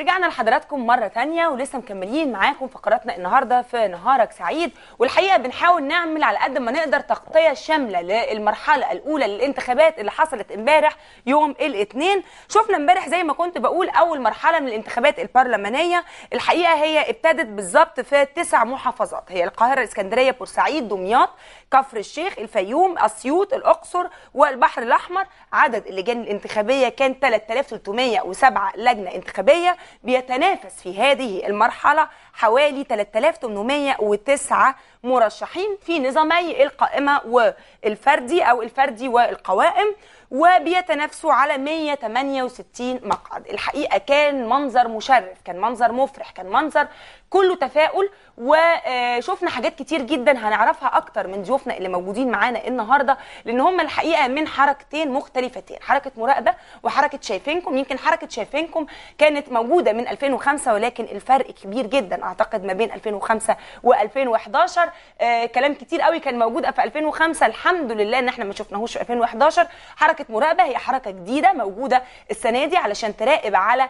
رجعنا لحضراتكم مرة تانية ولسه مكملين معاكم فقراتنا النهاردة في نهارك سعيد. والحقيقة بنحاول نعمل على قد ما نقدر تغطية شاملة للمرحلة الأولى للانتخابات اللي حصلت امبارح يوم الاثنين. شفنا امبارح زي ما كنت بقول أول مرحلة من الانتخابات البرلمانية. الحقيقة هي ابتدت بالظبط في تسع محافظات. هي القاهرة الإسكندرية بورسعيد دمياط. كفر الشيخ الفيوم أسيوط الأقصر والبحر الأحمر. عدد اللجان الانتخابية كان 3307 لجنة انتخابية بيتنافس في هذه المرحلة حوالي 3809 مرشحين في نظامي القائمة والفردي أو الفردي والقوائم وبيتنافسوا على 168 مقعد. الحقيقة كان منظر مشرف كان منظر مفرح كان منظر كله تفاؤل وشفنا حاجات كتير جدا هنعرفها أكتر من ضيوفنا اللي موجودين معانا النهارده لأن هم الحقيقة من حركتين مختلفتين حركة مراقبة وحركة شايفينكم. يمكن حركة شايفينكم كانت موجودة من 2005 ولكن الفرق كبير جدا أعتقد ما بين 2005 و2011 آه كلام كتير قوي كان موجود في 2005 الحمد لله إن إحنا ما شفناهوش في 2011 حركة مراقبة هي حركة جديدة موجودة السنة دي علشان تراقب على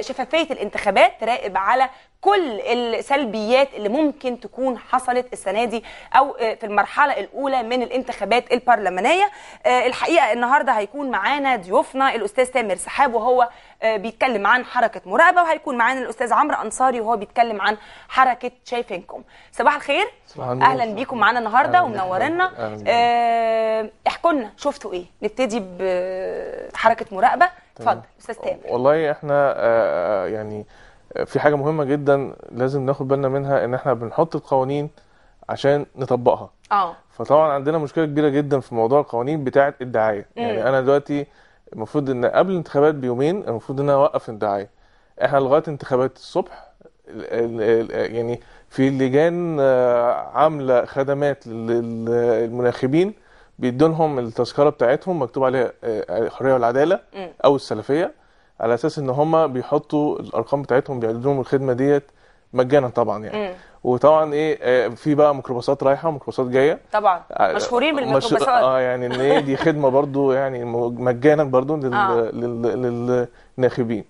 شفافية الانتخابات تراقب على كل السلبيات اللي ممكن تكون حصلت السنة دي أو في المرحلة الأولى من الانتخابات البرلمانية. الحقيقة النهارده هيكون معانا ضيوفنا الأستاذ تامر سحاب وهو بيتكلم عن حركة مراقبة وهيكون معانا الأستاذ عمرو أنصاري وهو بيتكلم عن حركة شايفينكم. صباح الخير. صباح. أهلا بيكم معانا النهارده ومنورنا. آه، احكوا لنا شفتوا إيه؟ نبتدي بحركه مراقبة. اتفضل أستاذ تامر. والله إحنا آه، يعني في حاجة مهمة جدا لازم ناخد بالنا منها إن إحنا بنحط القوانين عشان نطبقها. آه. فطبعا عندنا مشكلة كبيرة جدا في موضوع القوانين بتاعة الدعاية. يعني أنا دلوقتي المفروض إن قبل الانتخابات بيومين المفروض إن أنا أوقف الدعاية. إحنا لغاية انتخابات الصبح ال- ال- ال- يعني في لجان آه، عاملة خدمات لل- للمناخبين بيدونهم التذكرة بتاعتهم مكتوب عليها آه، الحرية والعدالة مم. أو السلفية على أساس إن هم بيحطوا الأرقام بتاعتهم بيعملوا لهم الخدمة ديت مجانا طبعا يعني مم. وطبعا إيه آه، في بقى ميكروباصات رايحة وميكروباصات جاية طبعا آه، مشهورين مش- بالميكروباصات آه يعني إن إيه دي خدمة برضو يعني م- مجانا برضو لل... آه. لل... للناخبين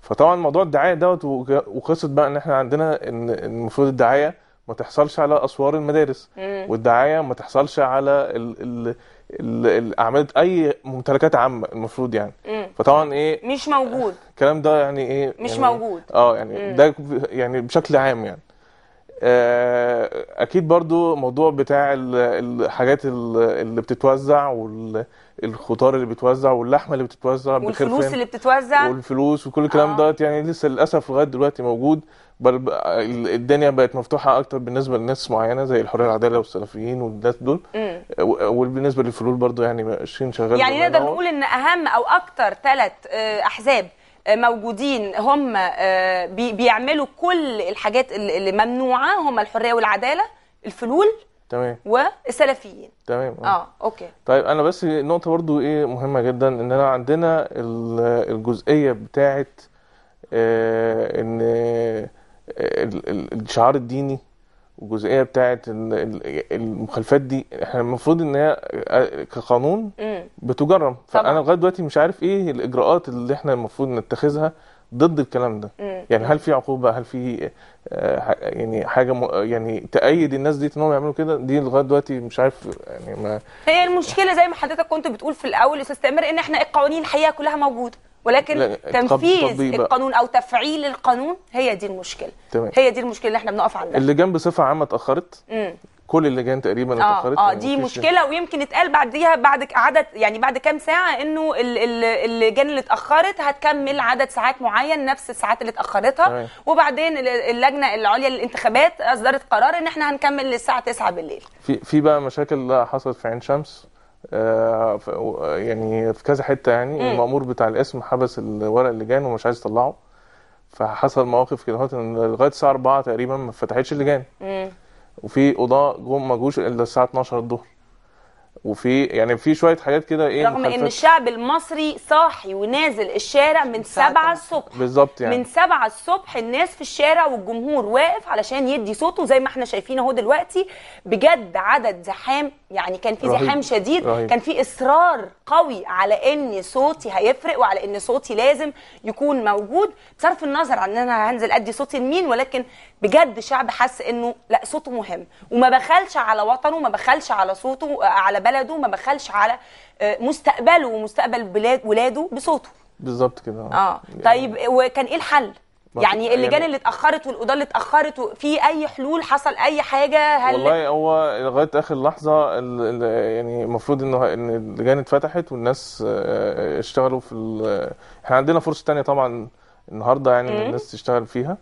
فطبعا موضوع الدعاية دوت وقصة بقى إن إحنا عندنا إن المفروض الدعاية ما تحصلش على أسوار المدارس. والدعاية ما تحصلش على ال... ال... ال... الاعمال أي ممتلكات عامة المفروض يعني مم. فطبعا إيه مش موجود الكلام ده يعني إيه مش يعني موجود. آه يعني مم. ده يعني بشكل عام يعني أكيد برضو موضوع بتاع ال- الحاجات ال- اللي بتتوزع والخضار اللي بيتوزع واللحمة اللي بتتوزع والفلوس اللي بتتوزع والفلوس وكل الكلام آه. دوت يعني لسه للأسف لغاية دلوقتي موجود بل الدنيا بقت مفتوحة أكتر بالنسبة لناس معينة زي الحرية والعداله والسلفيين والناس دول. و- وبالنسبه للفلول برضو يعني ماشيين شغال يعني نقدر. نقول إن أهم أو أكتر ثلاث أحزاب آه، موجودين. هم آه، بي- بيعملوا كل الحاجات اللي ممنوعة. هم الحرية والعدالة الفلول تمام. والسلفيين. تمام. آه okay. طيب أنا بس نقطة برضو إيه مهمة جدا إن أنا عندنا ال- الجزئية بتاعت آه، إن ال- ال- الشعار الديني والجزئية بتاعت ال- ال- المخالفات دي إحنا المفروض إن هي آه، كقانون. بتجرم. فأنا لغاية دلوقتي مش عارف إيه الإجراءات اللي إحنا المفروض نتخذها ضد الكلام ده. يعني هل في عقوبة هل في آه، يعني حاجة م- يعني تأيد الناس دي انهم يعملوا كده دي لغاية دلوقتي مش عارف يعني ما هي المشكلة زي ما حضرتك كنت بتقول في الأول أستاذ تامر إن إحنا القوانين الحقيقة كلها موجودة ولكن تنفيذ. القانون أو تفعيل القانون هي دي المشكلة. تمام. هي دي المشكلة اللي إحنا بنقف عندها. اللجان بصفة عامة اتأخرت. مم. كل اللجان تقريبا آه اتأخرت آه يعني دي مشكلة ويمكن اتقال بعديها بعد عدد يعني بعد كام ساعة إنه ال- ال- اللجان اللي اتأخرت هتكمل عدد ساعات معين نفس الساعات اللي اتأخرتها. تمام. وبعدين ال- اللجنة العليا للانتخابات أصدرت قرار إن إحنا هنكمل للساعة 9 بالليل. في في بقى مشاكل حصلت في عين شمس؟ آه يعني في كذا حتة يعني. مم. المأمور بتاع القسم حبس الورق اللجان ومش عايز يطلعه. فحصل مواقف كده. ان لغاية الساعة 4 تقريبا ما فتحتش اللجان. وفي قضاة جم ما جوش إلا الساعة 12 الظهر. وفي يعني في شوية حاجات كده إيه رغم إن الشعب المصري صاحي ونازل الشارع من 7 الصبح. بالظبط يعني. من 7 الصبح الناس في الشارع والجمهور واقف علشان يدي صوته. زي ما إحنا شايفين أهو دلوقتي. بجد عدد زحام يعني كان في. زحام شديد رهيب. كان في إصرار قوي على إن صوتي هيفرق وعلى إن صوتي لازم يكون موجود. بصرف النظر عن إن أنا هنزل أدي صوتي لمين ولكن بجد شعب حس إنه لا صوته مهم. وما بخلش على وطنه ما بخلش على صوته آه، على بلده ما بخلش على آه، مستقبله ومستقبل بلاد ولاده بصوته. بالظبط كده. آه. طيب وكان إيه الحل؟ يعني اللجان اللي اتأخرت والقضاه اللي اتأخرت في أي حلول حصل أي حاجة هل والله هو لغاية آخر لحظة ال- ال- يعني المفروض إنه إن اللجان اتفتحت والناس آه، اشتغلوا في إحنا عندنا فرصة تانية طبعا النهارده يعني إن الناس تشتغل فيها.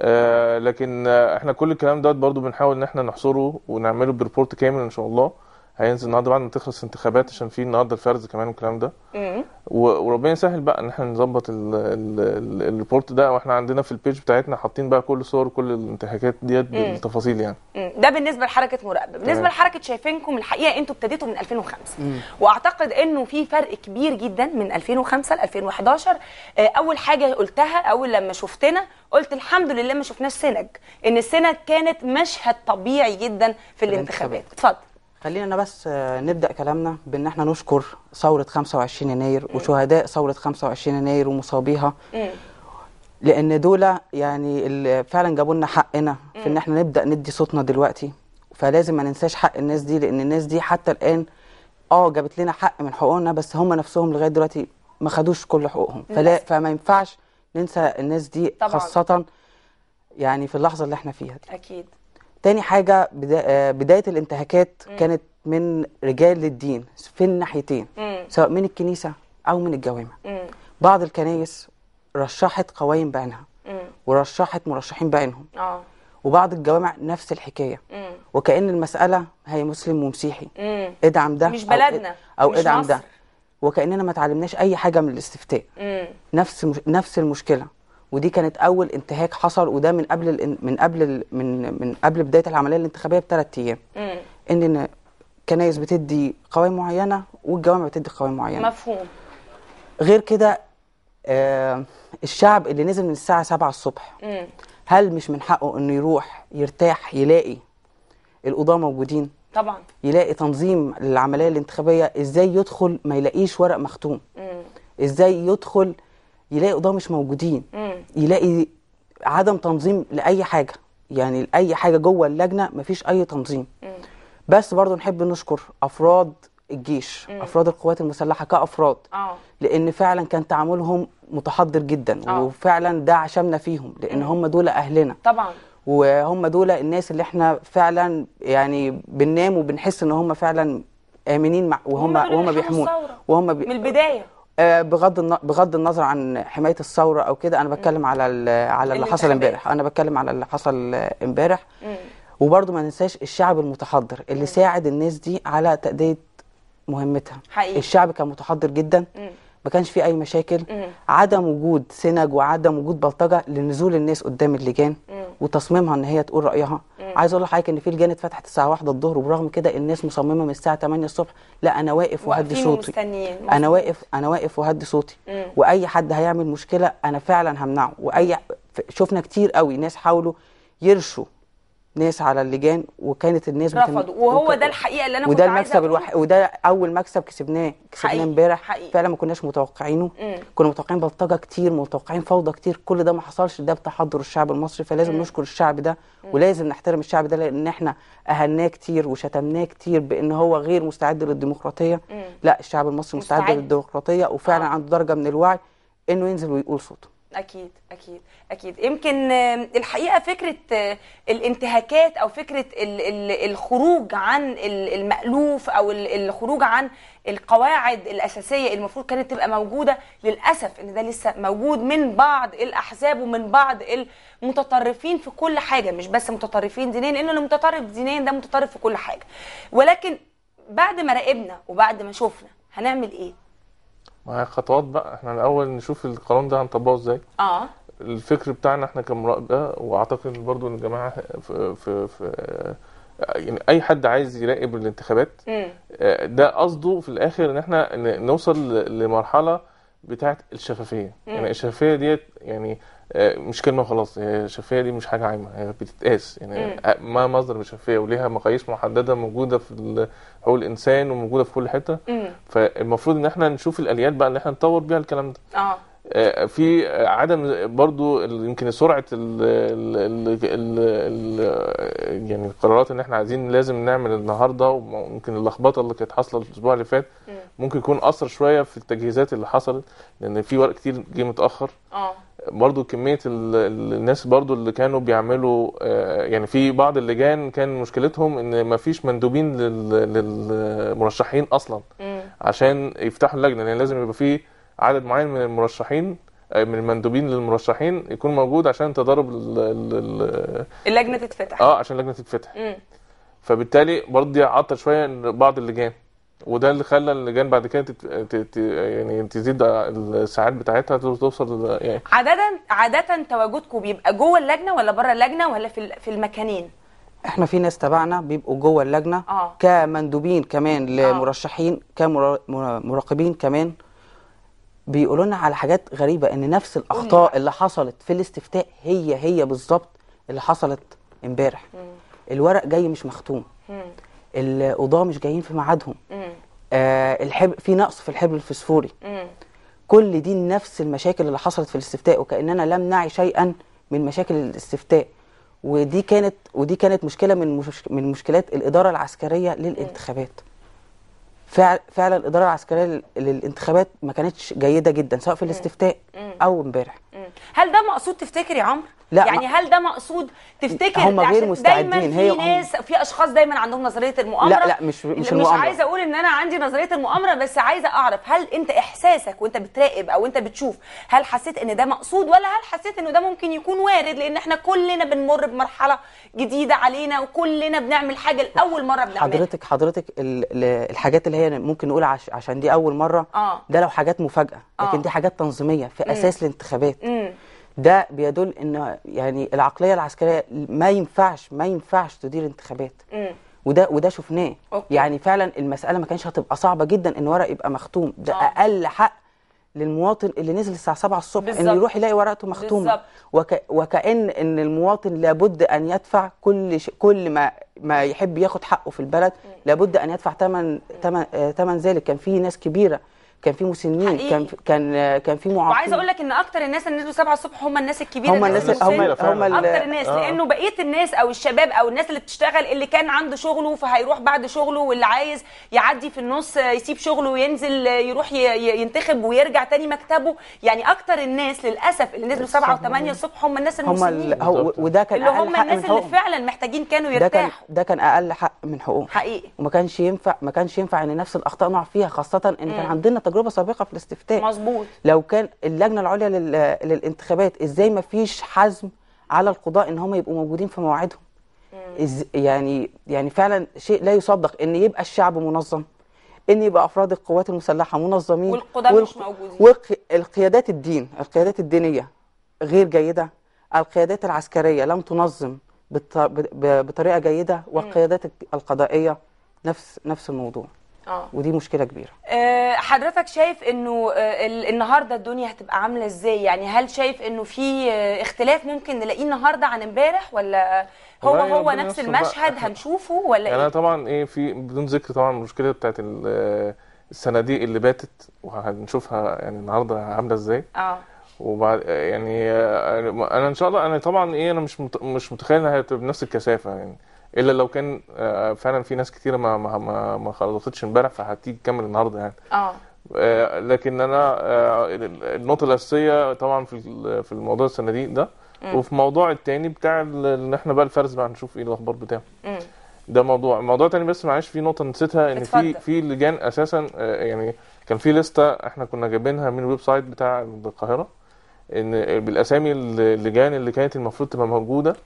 آه، لكن آه، إحنا كل الكلام دوت برضو بنحاول إن إحنا نحصره ونعمله ب report كامل إن شاء الله. هينزل النهارده بعد ما تخلص الانتخابات عشان في النهارده الفرز كمان والكلام ده. مم. وربنا يسهل بقى ان إحنا نظبط ال- ال- ال- ال report ده وإحنا عندنا في ال page بتاعتنا حاطين بقى كل صور كل الانتهاكات ديت بالتفاصيل يعني. مم. ده بالنسبة لحركة مراقبة. بالنسبة تمام. لحركة شايفينكم الحقيقة أنتوا ابتديتوا من 2005 واعتقد انه في فرق كبير جدا من 2005 ل 2011 آه، أول حاجة قلتها أول لما شفتنا قلت الحمد لله ما شفناش سنج إن السنج كانت مشهد طبيعي جدا في الانتخابات. اتفضل. خلينا بس آه، نبدأ كلامنا بأن إحنا نشكر ثورة 25 يناير وشهداء ثورة 25 يناير ومصابيها. لأن دول يعني اللي فعلا جابوا لنا حقنا في إن إحنا نبدأ ندي صوتنا دلوقتي. فلازم ما ننساش حق الناس دي لأن الناس دي حتى الآن آه جابت لنا حق من حقوقنا بس هم نفسهم لغاية دلوقتي ما خدوش كل حقوقهم. فلا. فما ينفعش ننسى الناس دي طبعاً. خاصة يعني في اللحظة اللي إحنا فيها دي. أكيد. تاني حاجة بدا... آه، بداية الانتهاكات كانت من رجال الدين في الناحيتين مم. سواء من الكنيسة أو من الجوامع. بعض الكنايس رشحت قوائم بعينها. ورشحت مرشحين بعينهم آه وبعض الجوامع نفس الحكاية مم. وكأن المسألة هي مسلم ومسيحي مم. ادعم ده مش بلدنا، أو مش ادعم مصر. ده وكأننا ما تعلمناش أي حاجة من الاستفتاء مم. نفس مش... نفس المشكلة ودي كانت أول انتهاك حصل وده من قبل ال... من قبل ال... من من قبل بداية العملية الانتخابية بثلاث أيام. إن كنايس بتدي قوائم معينة والجوامع بتدي قوائم معينة مفهوم غير كده آه الشعب اللي نزل من الساعة 7 الصبح مم. هل مش من حقه إنه يروح يرتاح يلاقي القضاة موجودين طبعا يلاقي تنظيم للعملية الانتخابية إزاي يدخل ما يلاقيش ورق مختوم مم. إزاي يدخل يلاقي قضاة مش موجودين مم. يلاقي عدم تنظيم لأي حاجة. يعني لأي حاجة جوه اللجنة مفيش أي تنظيم. مم. بس برضو نحب نشكر أفراد الجيش أفراد القوات المسلحة كأفراد. آه. لأن فعلا كان تعاملهم متحضر جدا آه. وفعلا ده عشمنا فيهم لأن هم دول أهلنا. طبعا. وهم دول الناس اللي إحنا فعلا يعني بننام وبنحس إن هم فعلا آمنين مع وهم وهم بيحمون. وهم بي من البداية. بغض الن- بغض النظر عن حماية الثورة أو كده أنا بتكلم على على اللي حصل. امبارح أنا بتكلم على اللي حصل آه، امبارح. وبرضه ما ننساش الشعب المتحضر اللي ساعد الناس دي على تأدية مهمتها حقيقي. الشعب كان متحضر جدا مم. ما كانش فيه أي مشاكل مم. عدم وجود سنج وعدم وجود بلطجة لنزول الناس قدام اللجان مم. وتصميمها إن هي تقول رأيها عايز أقول لحضرتك ان في لجان اتفتحت الساعة 1 الظهر وبرغم كده الناس مصممة من الساعة 8 الصبح لا أنا واقف وهدي صوتي أنا. واقف أنا واقف وهدي صوتي مم. وأي حد هيعمل مشكلة أنا فعلا همنعه وأي شفنا كتير قوي ناس حاولوا يرشوا ناس على اللجان وكانت الناس رفضوا وهو وك- ده الحقيقة اللي أنا وده كنت المكسب. الوحيد وده أول مكسب كسبناه كسبناه امبارح. فعلا ما كناش متوقعينه مم. كنا متوقعين بلطجة كتير متوقعين فوضى كتير كل ده ما حصلش ده بتحضر الشعب المصري فلازم نشكر الشعب ده ولازم نحترم الشعب ده لأن إحنا اهناه كتير وشتمناه كتير بإن هو غير مستعد للديمقراطية مم. لا الشعب المصري مستعد, مستعد. للديمقراطية وفعلا آه. عنده درجة من الوعي إنه ينزل ويقول صوته أكيد أكيد أكيد. يمكن الحقيقة فكرة آه، الانتهاكات أو فكرة ال- ال- الخروج عن ال- المألوف أو ال- الخروج عن القواعد الأساسية المفروض كانت تبقى موجودة للأسف إن ده لسه موجود من بعض الأحزاب ومن بعض المتطرفين في كل حاجة. مش بس متطرفين دينيا لأن المتطرف دينيا ده متطرف في كل حاجة. ولكن بعد ما راقبنا وبعد ما شفنا هنعمل إيه؟ مع خطوات بقى. إحنا الأول نشوف القانون ده هنطبقه إزاي. آه. الفكر بتاعنا إحنا كمراقبه وأعتقد برضو إن الجماعة في في, في يعني أي حد عايز يراقب الانتخابات آه، ده قصده في الآخر إن إحنا نوصل لمرحلة بتاعت الشفافية. يعني الشفافية ديت يعني مش كلمة خلاص هي الشفافيه دي مش حاجة عايمه هي بتتقاس. يعني آه، ما مصدر الشفافية وليها مقاييس محددة موجودة في حقوق الإنسان وموجودة في كل حتة. مم. فالمفروض إن إحنا نشوف الأليات بقى اللي إحنا نطور بيها الكلام ده. آه. آه، في عدم برضو يمكن سرعة ال ال ال ال يعني القرارات إن إحنا عايزين لازم نعمل النهارده وممكن اللخبطة اللي كانت حاصلة الأسبوع اللي فات ممكن يكون أثر شوية في التجهيزات اللي حصلت لأن في ورق كتير جه متأخر. آه. برضو ال- الناس برضو اللي كانوا بيعملوا آه، يعني في بعض اللجان كان مشكلتهم إن ما فيش مندوبين لل- للمرشحين أصلا. عشان يفتحوا اللجنة لأن لازم يبقى في عدد معين من المرشحين آه، من المندوبين للمرشحين يكون موجود عشان تضارب ال ال ال اللجنة تتفتح آه عشان اللجنة تتفتح. فبالتالي برضه دي عطل شوية بعض اللجان وده اللي خلى اللجان بعد كده تت... تت... يعني تزيد الساعات بتاعتها توصل يعني عادة عادة تواجدكم بيبقى جوه اللجنة ولا بره اللجنة ولا في في المكانين؟ إحنا في ناس تبعنا بيبقوا جوه اللجنة آه. كمندوبين كمان لمرشحين كمراقبين كمان بيقولوا لنا على حاجات غريبة إن نفس الأخطاء اللي حصلت في الاستفتاء هي هي بالظبط اللي حصلت امبارح الورق جاي مش مختوم مم. القضاة مش جايين في ميعادهم. آه الحب في نقص في الحبل الفسفوري. كل دي نفس المشاكل اللي حصلت في الاستفتاء وكأننا لم نعي شيئا من مشاكل الاستفتاء ودي كانت ودي كانت مشكلة من مش من مشكلات الإدارة العسكرية للانتخابات فعل فعلا الإدارة العسكرية لل- للانتخابات ما كانتش جيدة جدا سواء في الاستفتاء أو امبارح. هل ده مقصود تفتكر يا عمرو؟ لا، يعني هل ده مقصود تفتكر هم غير مستعدين، دايما في هي هم- ناس في أشخاص دايما عندهم نظرية المؤامرة لا، لا، مش- مش مش. عايزة أقول إن أنا عندي نظرية المؤامرة بس عايزة أعرف هل أنت إحساسك وأنت بتراقب أو أنت بتشوف هل حسيت إن ده مقصود ولا هل حسيت إنه ده ممكن يكون وارد لأن إحنا كلنا بنمر بمرحلة جديدة علينا وكلنا بنعمل حاجة لأول مرة بنعملها حضرتك حضرتك ال- ال- الحاجات اللي هي ممكن نقول عش عشان دي أول مرة آه. ده لو حاجات مفاجأة لكن آه. دي حاجات تنظيمية في أساس الانتخابات مم. ده بيدل إن يعني العقلية العسكرية ما ينفعش ما ينفعش تدير انتخابات مم. وده وده شفناه أوكي. يعني فعلا المسألة ما كانش هتبقى صعبة جدا إن ورق يبقى مختوم ده آه. أقل حق للمواطن اللي نزل الساعة 7 الصبح بالظبط. انه يروح يلاقي ورقته مختومة. وك وكأن إن المواطن لابد أن يدفع كل ش... كل ما ما يحب ياخد حقه في البلد لابد أن يدفع ثمن ثمن ثمن ذلك كان في ناس كبيرة كان في مسنين حقيقي. كان في كان كان في معاقين. وعايزة أقول لك إن أكتر الناس اللي نزلوا 7 الصبح هم الناس الكبيرة هم اللي الناس في هم. هم أكتر الناس آه. لأنه بقية الناس أو الشباب أو الناس اللي بتشتغل اللي كان عنده شغله فهيروح بعد شغله واللي عايز يعدي في النص يسيب شغله وينزل يروح ينتخب ويرجع تاني مكتبه. يعني أكتر الناس للأسف اللي نزلوا 7 و8 الصبح هم الناس هم المسنين. بالظبط. وده كان اللي هم الناس اللي فعلا محتاجين كانوا ده كان يرتاحوا. ده كان أقل حق من حقوقهم. حقيقي. وما كانش ينفع ما كانش ينفع إن نفس الأخطاء نقع فيها خاصة إن كان عندنا تجربة سابقة في الاستفتاء. مظبوط. لو كان اللجنة العليا لل... للانتخابات إزاي ما فيش حزم على القضاء ان هم يبقوا موجودين في مواعيدهم؟ إز... يعني يعني فعلا شيء لا يصدق إن يبقى الشعب منظم إن يبقى أفراد القوات المسلحة منظمين والقضاة مش موجودين. والقيادات الدين القيادات الدينية غير جيدة القيادات العسكرية لم تنظم بط... بطريقة جيدة والقيادات القضائية نفس نفس الموضوع. آه. ودي مشكلة كبيرة. آه، حضرتك شايف إنه آه، ال- النهارده الدنيا هتبقى عاملة إزاي؟ يعني هل شايف إنه في آه، اختلاف ممكن نلاقيه النهارده عن إمبارح؟ ولا هو هو نفس يستر. بقى. المشهد هنشوفه ولا يعني أنا إيه؟ طبعا إيه في بدون ذكر طبعا المشكلة بتاعت ال- الصناديق اللي باتت وهنشوفها يعني النهارده عاملة إزاي. آه. وبعد يعني آه، أنا إن شاء الله أنا طبعا إيه أنا مش مش متخيل إنها هتبقى بنفس الكثافة يعني. إلا لو كان آه، فعلا في ناس كتيرة ما ما ما, ما خلصتش امبارح فهتيجي تكمل النهارده يعني. آه. آه، لكن أنا آه، النقطة الأساسية طبعا في في الموضوع الصناديق ده. وفي موضوع التاني بتاع إن إحنا بقى الفرز بقى نشوف إيه الأخبار بتاعه. ده موضوع. موضوع تاني بس معلش في نقطة نسيتها إن في. في لجان أساسا يعني كان في لستة إحنا كنا جايبينها من ال website بتاع القاهرة إن بالأسامي اللجان اللي كانت المفروض تبقى موجودة.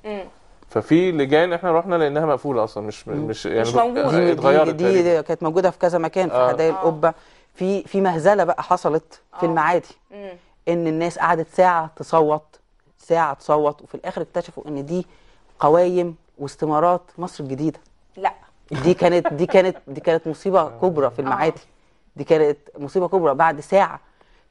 ففي لجان إحنا رحنا لانها مقفوله أصلا مش مش يعني مش. آه، دي, اتغيرت دي. دي كانت موجودة في كذا مكان في آه. حدائق آه. القبه في في مهزلة بقى حصلت في آه. المعادي مم. إن الناس قعدت ساعة تصوت ساعة تصوت وفي الآخر اكتشفوا إن دي قوايم واستمارات مصر الجديدة لا دي كانت دي كانت دي كانت مصيبة كبرى في المعادي دي كانت مصيبة كبرى بعد ساعة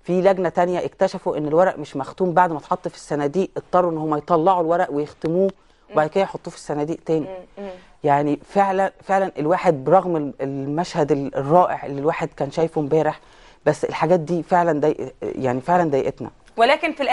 في لجنة تانية اكتشفوا إن الورق مش مختوم بعد ما اتحط في الصناديق اضطروا إن هم يطلعوا الورق ويختموه وبعد كده يحطوه في الصناديق تاني. يعني فعلا فعلا الواحد برغم ال- المشهد ال- الرائع اللي الواحد كان شايفه امبارح بس الحاجات دي فعلا ضايق يعني فعلا ضايقتنا. ولكن في